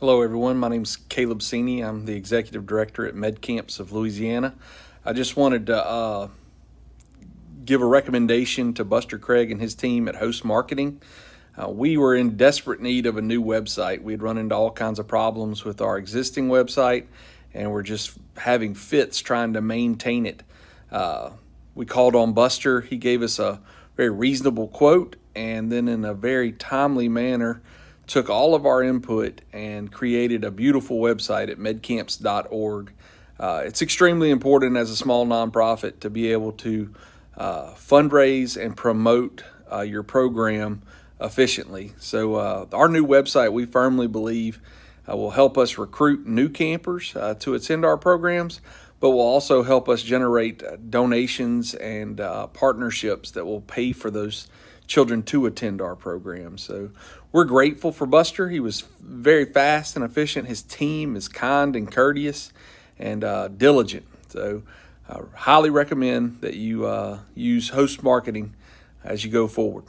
Hello, everyone. My name is Caleb Sini. I'm the executive director at MedCamps of Louisiana. I just wanted to uh, give a recommendation to Buster Craig and his team at Host Marketing. Uh, we were in desperate need of a new website. We'd run into all kinds of problems with our existing website, and we're just having fits trying to maintain it. Uh, we called on Buster. He gave us a very reasonable quote, and then in a very timely manner, took all of our input and created a beautiful website at medcamps.org. Uh, it's extremely important as a small nonprofit to be able to uh, fundraise and promote uh, your program efficiently. So, uh, our new website, we firmly believe, uh, will help us recruit new campers uh, to attend our programs, but will also help us generate donations and partnerships that will pay for those children to attend our program. So we're grateful for Buster. He was very fast and efficient. His team is kind and courteous and uh, diligent. So I highly recommend that you uh, use host marketing as you go forward.